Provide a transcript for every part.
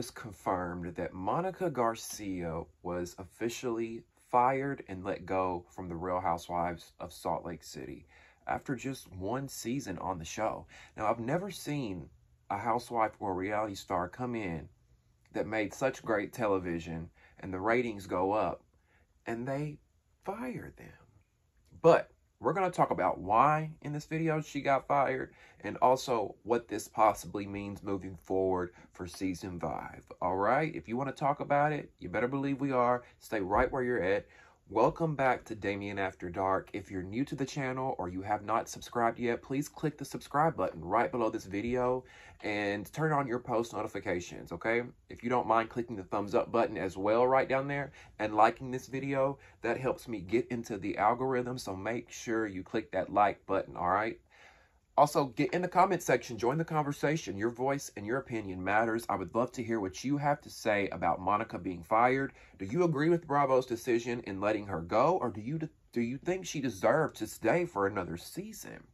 was confirmed that Monica Garcia was officially fired and let go from the Real Housewives of Salt Lake City after just one season on the show. Now, I've never seen a housewife or a reality star come in that made such great television and the ratings go up and they fired them. But we're going to talk about why in this video she got fired and also what this possibly means moving forward for season five. All right, if you want to talk about it, you better believe we are. Stay right where you're at. Welcome back to Damieon After Dark. If you're new to the channel or you have not subscribed yet, please click the subscribe button right below this video and turn on your post notifications, okay? If you don't mind clicking the thumbs up button as well right down there and liking this video, that helps me get into the algorithm, so make sure you click that like button, all right? Also, get in the comment section, join the conversation. Your voice and your opinion matters. I would love to hear what you have to say about Monica being fired. Do you agree with Bravo's decision in letting her go, or do you do you think she deserved to stay for another season?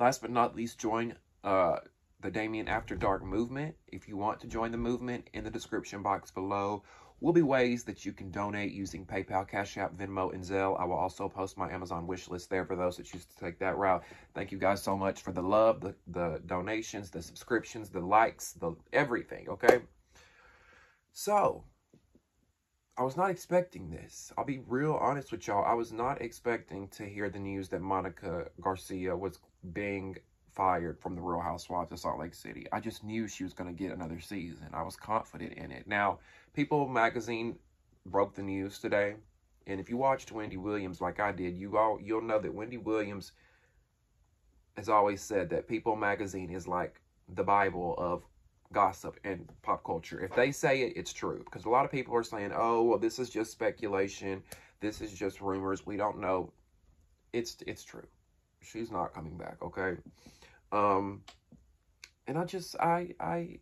Last but not least, join uh, the Damieon After Dark movement. If you want to join the movement, in the description box below will be ways that you can donate using PayPal, Cash App, Venmo, and Zelle. I will also post my Amazon wish list there for those that choose to take that route. Thank you guys so much for the love, the, the donations, the subscriptions, the likes, the everything, okay? So, I was not expecting this. I'll be real honest with y'all. I was not expecting to hear the news that Monica Garcia was being fired from the Real Housewives of Salt Lake City. I just knew she was going to get another season. I was confident in it. Now, People magazine broke the news today. And if you watched Wendy Williams like I did, you all you'll know that Wendy Williams has always said that People magazine is like the Bible of gossip and pop culture. If they say it, it's true. Because a lot of people are saying, oh, well, this is just speculation. This is just rumors. We don't know. It's it's true. She's not coming back, okay? Um and I just I I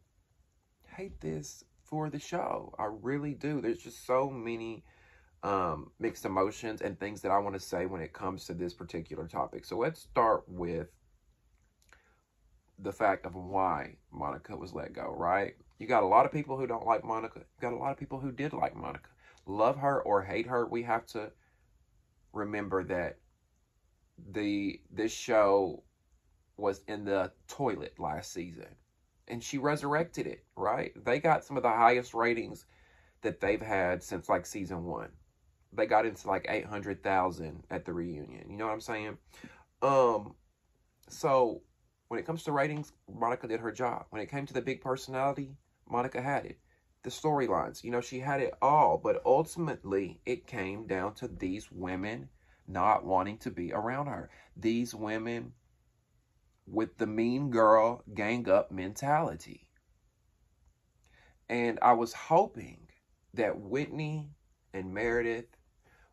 hate this for the show. I really do. There's just so many um, mixed emotions and things that I want to say when it comes to this particular topic. So let's start with the fact of why Monica was let go, right? You got a lot of people who don't like Monica. You got a lot of people who did like Monica. Love her or hate her, we have to remember that the this show was in the toilet last season and she resurrected it, right? They got some of the highest ratings that they've had since like season one. They got into like 800,000 at the reunion. You know what I'm saying? Um, so when it comes to ratings, Monica did her job. When it came to the big personality, Monica had it. The storylines, you know, she had it all. But ultimately, it came down to these women not wanting to be around her. These women with the mean girl gang up mentality. And I was hoping that Whitney and Meredith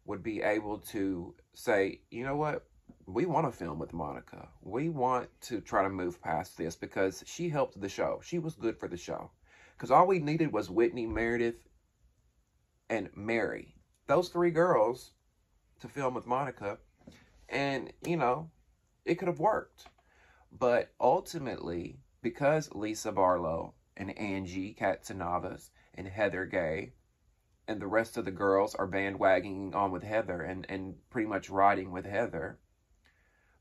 would be able to say, you know what? We want to film with Monica. We want to try to move past this because she helped the show. She was good for the show. Because all we needed was Whitney, Meredith, and Mary. Those three girls to film with Monica. And, you know, it could have worked. But ultimately, because Lisa Barlow and Angie Katsanevas and Heather Gay and the rest of the girls are bandwagoning on with Heather and, and pretty much riding with Heather,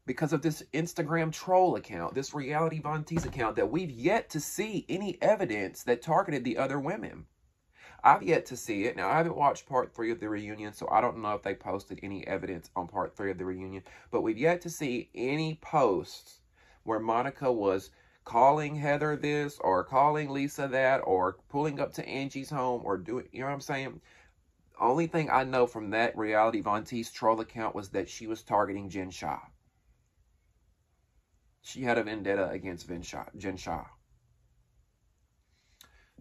because of this Instagram troll account, this reality Von Tease account that we've yet to see any evidence that targeted the other women. I've yet to see it. Now, I haven't watched part three of the reunion, so I don't know if they posted any evidence on part three of the reunion, but we've yet to see any posts where Monica was calling Heather this or calling Lisa that or pulling up to Angie's home or doing, you know what I'm saying? Only thing I know from that reality Von Tease troll account was that she was targeting Jen Shah. She had a vendetta against Jen Shah. Jen Shah.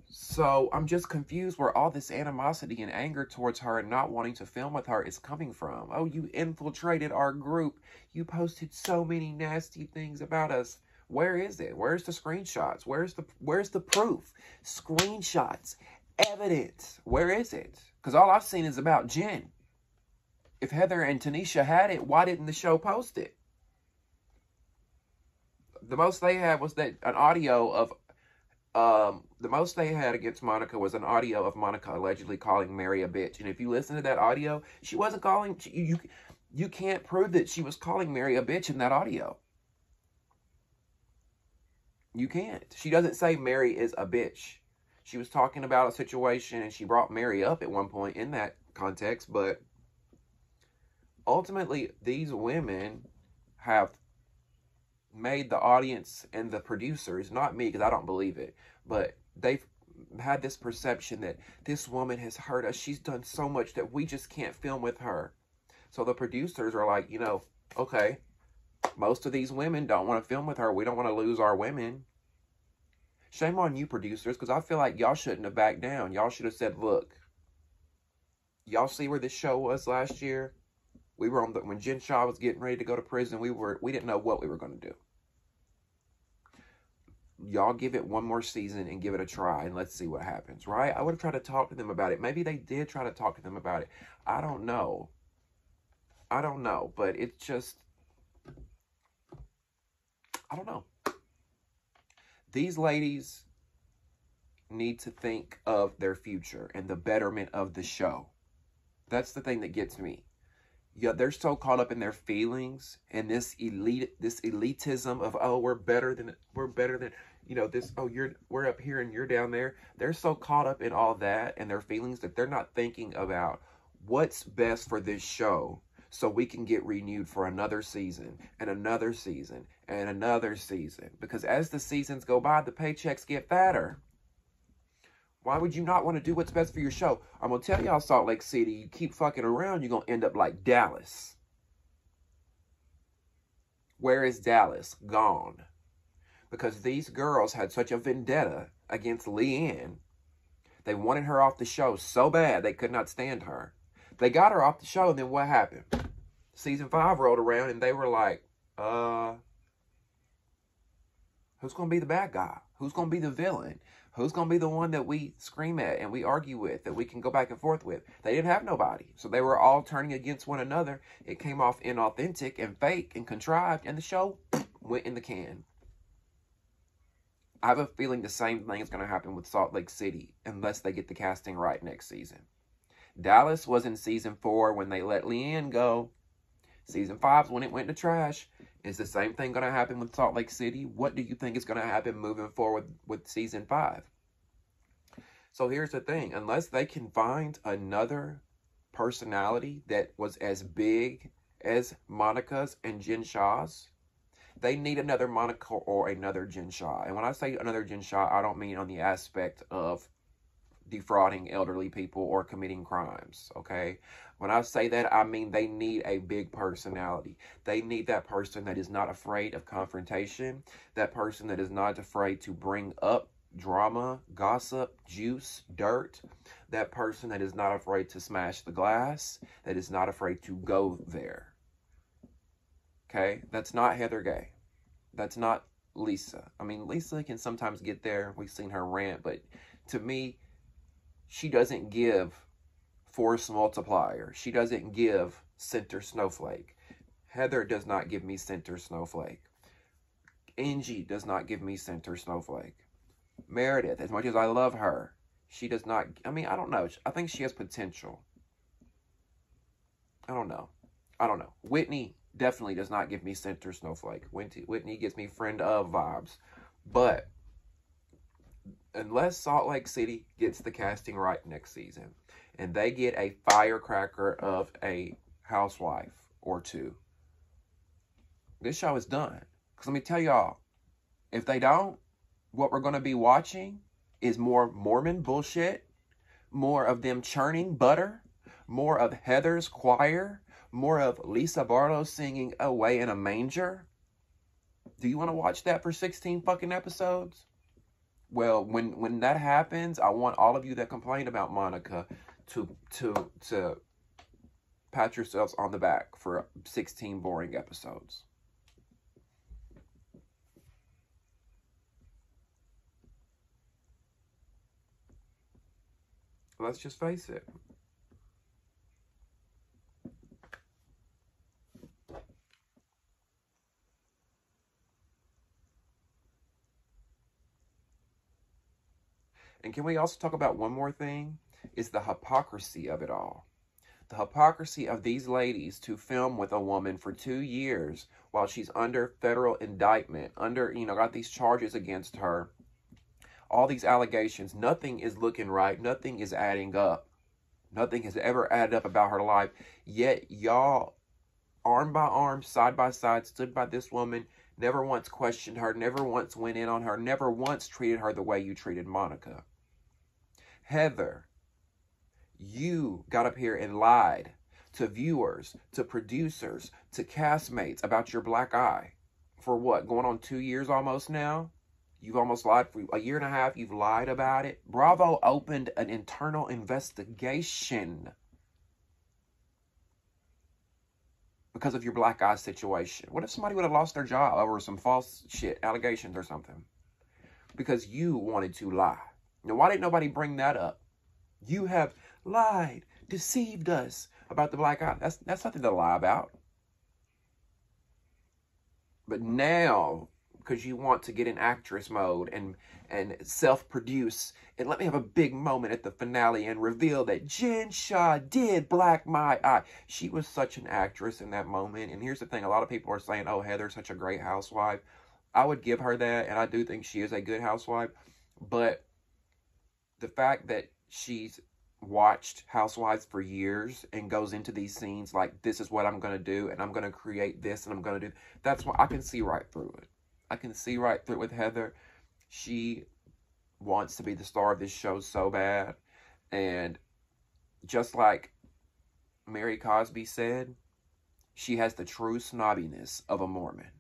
So I'm just confused where all this animosity and anger towards her and not wanting to film with her is coming from. Oh, you infiltrated our group. You posted so many nasty things about us. Where is it? Where's the screenshots? Where's the where's the proof? Screenshots, evidence. Where is it? Because all I've seen is about Jen. If Heather and Tanisha had it, why didn't the show post it? The most they had was that an audio of um, the most they had against Monica was an audio of Monica allegedly calling Mary a bitch. And if you listen to that audio, she wasn't calling, you, you can't prove that she was calling Mary a bitch in that audio. You can't. She doesn't say Mary is a bitch. She was talking about a situation and she brought Mary up at one point in that context, but ultimately, these women have made the audience and the producers, not me because I don't believe it, but they've had this perception that this woman has hurt us. She's done so much that we just can't film with her. So the producers are like, you know, okay, most of these women don't want to film with her. We don't want to lose our women. Shame on you, producers, because I feel like y'all shouldn't have backed down. Y'all should have said, look, y'all see where this show was last year? We were on the, when Jen Shah was getting ready to go to prison, we were, we didn't know what we were going to do y'all give it one more season and give it a try and let's see what happens, right? I would have tried to talk to them about it. Maybe they did try to talk to them about it. I don't know. I don't know, but it's just, I don't know. These ladies need to think of their future and the betterment of the show. That's the thing that gets me yeah, they're so caught up in their feelings and this elite, this elitism of oh, we're better than we're better than you know this. Oh, you're we're up here and you're down there. They're so caught up in all that and their feelings that they're not thinking about what's best for this show so we can get renewed for another season and another season and another season. Because as the seasons go by, the paychecks get fatter. Why would you not want to do what's best for your show? I'm going to tell y'all, Salt Lake City, you keep fucking around, you're going to end up like Dallas. Where is Dallas? Gone. Because these girls had such a vendetta against LeeAnne. They wanted her off the show so bad they could not stand her. They got her off the show, and then what happened? Season 5 rolled around, and they were like, uh, who's going to be the bad guy? Who's going to be the villain? Who's going to be the one that we scream at and we argue with, that we can go back and forth with? They didn't have nobody. So they were all turning against one another. It came off inauthentic and fake and contrived, and the show went in the can. I have a feeling the same thing is going to happen with Salt Lake City unless they get the casting right next season. Dallas was in season four when they let LeeAnne go. Season five's when it went to trash. Is the same thing going to happen with Salt Lake City? What do you think is going to happen moving forward with season five? So here's the thing unless they can find another personality that was as big as Monica's and Jen Shah's, they need another Monica or another Jen Shah. And when I say another Jen Shah, I don't mean on the aspect of defrauding elderly people or committing crimes, okay? When I say that, I mean they need a big personality. They need that person that is not afraid of confrontation, that person that is not afraid to bring up drama, gossip, juice, dirt, that person that is not afraid to smash the glass, that is not afraid to go there. Okay? That's not Heather Gay. That's not Lisa. I mean, Lisa can sometimes get there. We've seen her rant, but to me, she doesn't give force multiplier. She doesn't give center snowflake. Heather does not give me center snowflake. Angie does not give me center snowflake. Meredith, as much as I love her, she does not. I mean, I don't know. I think she has potential. I don't know. I don't know. Whitney definitely does not give me center snowflake. Whitney, Whitney gives me friend of vibes. But unless Salt Lake City gets the casting right next season and they get a firecracker of a housewife or two, this show is done. Because let me tell y'all, if they don't, what we're going to be watching is more Mormon bullshit, more of them churning butter, more of Heather's choir, more of Lisa Barlow singing Away in a Manger. Do you want to watch that for 16 fucking episodes? Well, when when that happens, I want all of you that complain about Monica to to to pat yourselves on the back for 16 boring episodes. Let's just face it. And can we also talk about one more thing? Is the hypocrisy of it all. The hypocrisy of these ladies to film with a woman for two years while she's under federal indictment, under, you know, got these charges against her, all these allegations, nothing is looking right, nothing is adding up. Nothing has ever added up about her life. Yet y'all, arm by arm, side by side, stood by this woman, never once questioned her, never once went in on her, never once treated her the way you treated Monica. Heather, you got up here and lied to viewers, to producers, to castmates about your black eye. For what? Going on two years almost now? You've almost lied for a year and a half. You've lied about it. Bravo opened an internal investigation because of your black eye situation. What if somebody would have lost their job over some false shit, allegations or something? Because you wanted to lie. Now, why didn't nobody bring that up? You have lied, deceived us about the black eye. That's that's nothing to lie about. But now, because you want to get in actress mode and and self-produce and let me have a big moment at the finale and reveal that Jen Shah did black my eye. She was such an actress in that moment. And here's the thing, a lot of people are saying, oh, Heather's such a great housewife. I would give her that, and I do think she is a good housewife. But the fact that she's watched Housewives for years and goes into these scenes like this is what I'm going to do and I'm going to create this and I'm going to do that's what I can see right through it. I can see right through it with Heather. She wants to be the star of this show so bad and just like Mary Cosby said, she has the true snobbiness of a Mormon.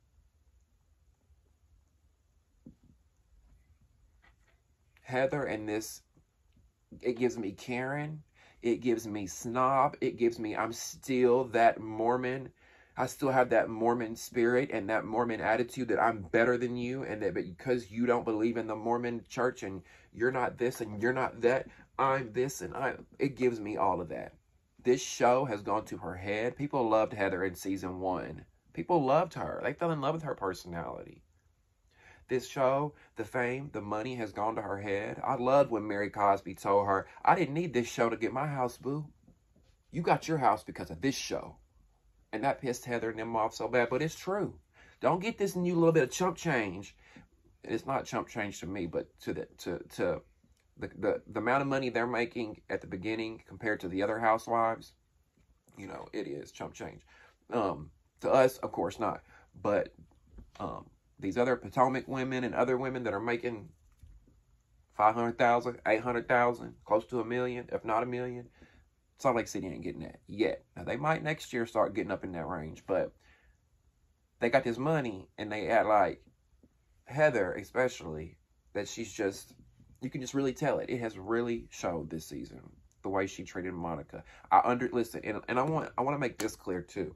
Heather and this it gives me Karen. It gives me snob. It gives me, I'm still that Mormon. I still have that Mormon spirit and that Mormon attitude that I'm better than you. And that because you don't believe in the Mormon church and you're not this and you're not that, I'm this and I, it gives me all of that. This show has gone to her head. People loved Heather in season one. People loved her. They fell in love with her personality. This show, the fame, the money has gone to her head. I loved when Mary Cosby told her, I didn't need this show to get my house, boo. You got your house because of this show. And that pissed Heather and them off so bad, but it's true. Don't get this new little bit of chump change. It's not chump change to me, but to the to to the, the the amount of money they're making at the beginning compared to the other housewives, you know, it is chump change. Um, to us, of course not. But um, these other Potomac women and other women that are making 500,000, 800,000, close to a million, if not a million, Salt Lake City ain't getting that yet. Now, they might next year start getting up in that range, but they got this money and they act like Heather, especially, that she's just, you can just really tell it. It has really showed this season the way she treated Monica. I under, listen, and, and I want, I want to make this clear too.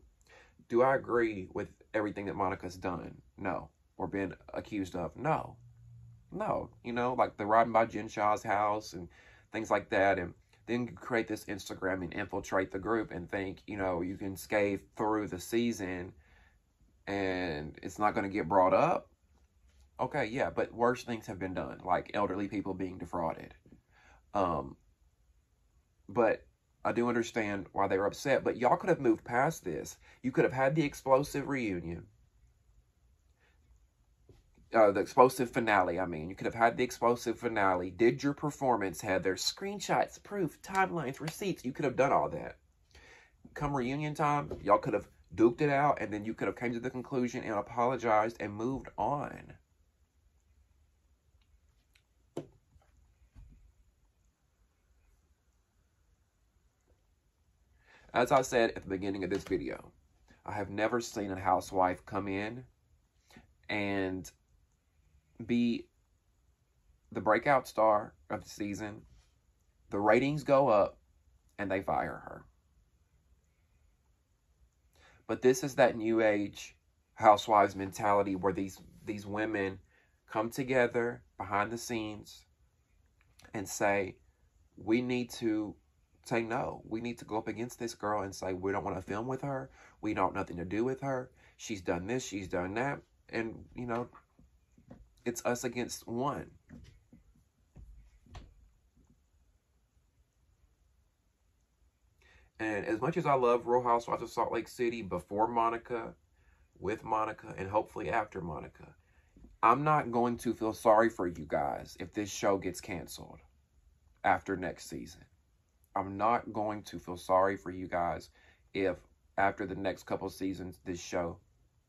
Do I agree with everything that Monica's done? No or been accused of. No. No. You know, like the riding by Jen Shah's house and things like that. And then create this Instagram and infiltrate the group and think, you know, you can skate through the season and it's not going to get brought up. Okay, yeah, but worse things have been done, like elderly people being defrauded. Um, but I do understand why they were upset, but y'all could have moved past this. You could have had the explosive reunion uh, the explosive finale. I mean, you could have had the explosive finale, did your performance, had their screenshots, proof, timelines, receipts. You could have done all that. Come reunion time, y'all could have duped it out, and then you could have came to the conclusion and apologized and moved on. As I said at the beginning of this video, I have never seen a housewife come in and be the breakout star of the season. The ratings go up and they fire her. But this is that new age housewives mentality where these these women come together behind the scenes and say, we need to say no. We need to go up against this girl and say we don't want to film with her. We don't nothing to do with her. She's done this, she's done that. And, you know, it's us against one. And as much as I love Real Housewives of Salt Lake City before Monica, with Monica, and hopefully after Monica, I'm not going to feel sorry for you guys if this show gets canceled after next season. I'm not going to feel sorry for you guys if after the next couple seasons this show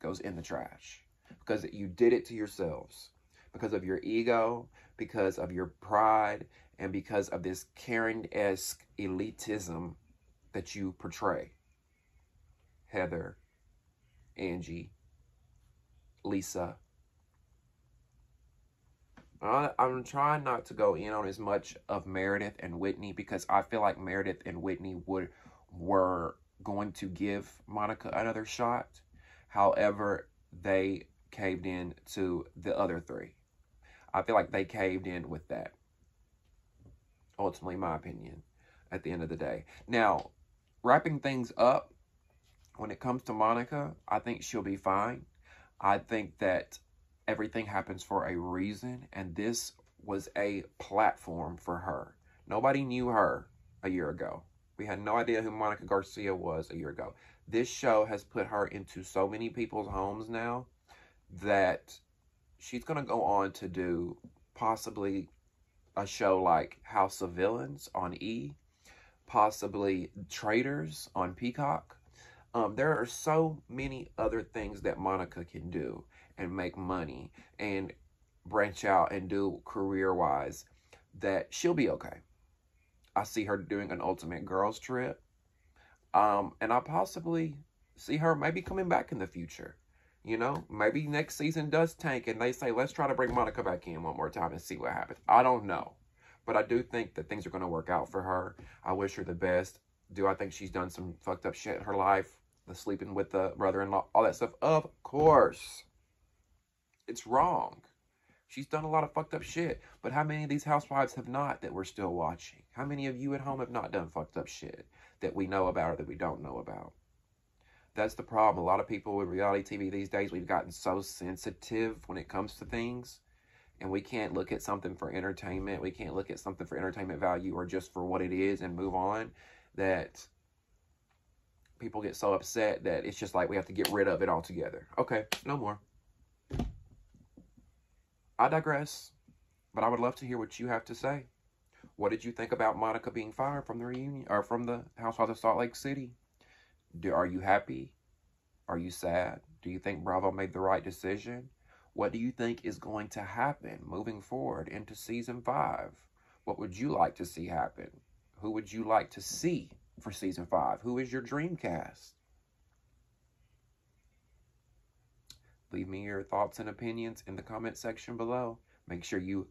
goes in the trash because you did it to yourselves because of your ego, because of your pride, and because of this Karen-esque elitism that you portray. Heather, Angie, Lisa, uh, I'm trying not to go in on as much of Meredith and Whitney because I feel like Meredith and Whitney would were going to give Monica another shot. However, they caved in to the other three. I feel like they caved in with that. Ultimately, my opinion at the end of the day. Now, wrapping things up, when it comes to Monica, I think she'll be fine. I think that everything happens for a reason, and this was a platform for her. Nobody knew her a year ago. We had no idea who Monica Garcia was a year ago. This show has put her into so many people's homes now that she's going to go on to do possibly a show like House of Villains on E, possibly Traitors on Peacock. Um, there are so many other things that Monica can do and make money and branch out and do career wise that she'll be okay. I see her doing an ultimate girls trip. Um, and I possibly see her maybe coming back in the future. You know, maybe next season does tank and they say, let's try to bring Monica back in one more time and see what happens. I don't know. But I do think that things are going to work out for her. I wish her the best. Do I think she's done some fucked up shit in her life? The sleeping with the brother-in-law, all that stuff? Of course. It's wrong. She's done a lot of fucked up shit. But how many of these housewives have not that we're still watching? How many of you at home have not done fucked up shit that we know about or that we don't know about? That's the problem. A lot of people with reality TV these days, we've gotten so sensitive when it comes to things. And we can't look at something for entertainment. We can't look at something for entertainment value or just for what it is and move on. That people get so upset that it's just like we have to get rid of it altogether. Okay, no more. I digress, but I would love to hear what you have to say. What did you think about Monica being fired from the reunion or from the Housewives of Salt Lake City? Do, are you happy? Are you sad? Do you think Bravo made the right decision? What do you think is going to happen moving forward into season five? What would you like to see happen? Who would you like to see for season five? Who is your dream cast? Leave me your thoughts and opinions in the comment section below. Make sure you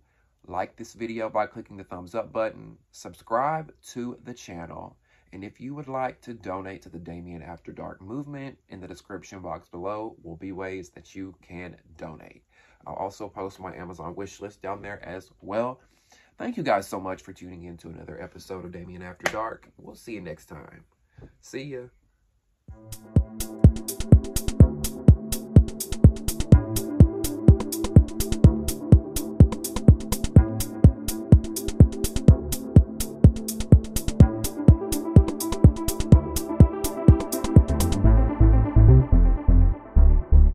like this video by clicking the thumbs up button, subscribe to the channel, and if you would like to donate to the Damieon After Dark movement, in the description box below will be ways that you can donate. I'll also post my Amazon wish list down there as well. Thank you guys so much for tuning in to another episode of Damieon After Dark. We'll see you next time. See ya.